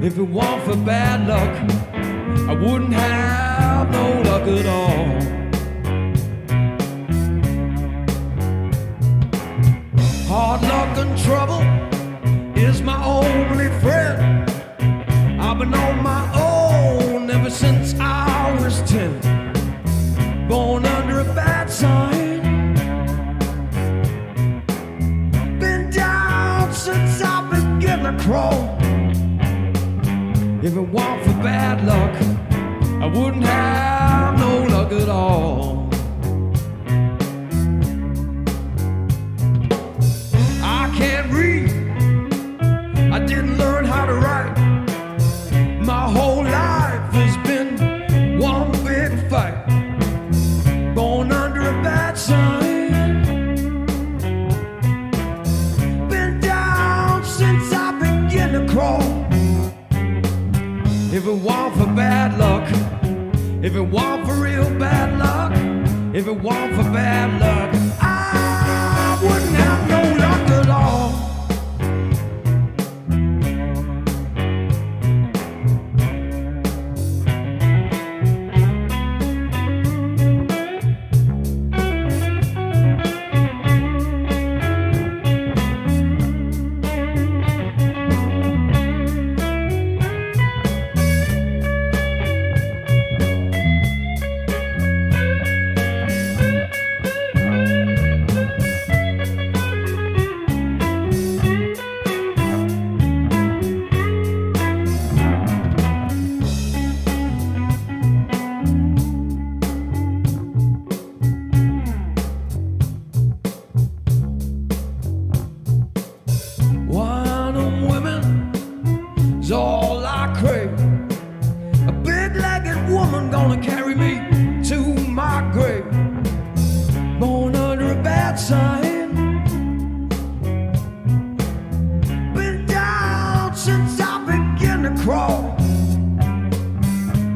Mm. If it weren't for bad luck, I wouldn't have no luck at all. Hard luck and trouble is my only friend. I've been on my own ever since I was ten. Born under a bad sign. Been down since I began to crawl. If it weren't for bad luck, I wouldn't have no luck at all. I can't read. I didn't learn If it weren't for bad luck, if it weren't for real bad luck, if it weren't for bad luck, I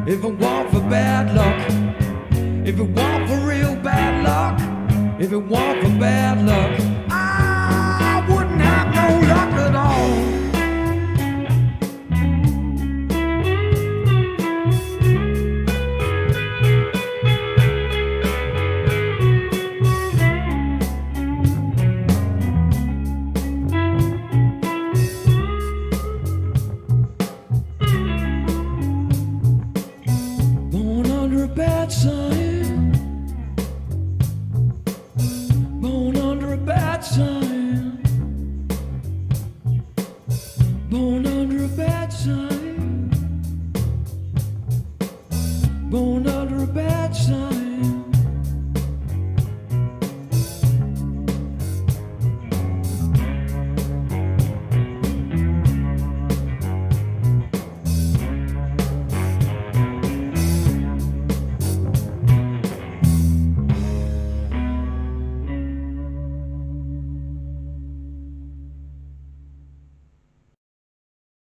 If it weren't for bad luck, if it weren't for real bad luck, if it weren't for bad luck, bad sign. Born under a bad sign. Born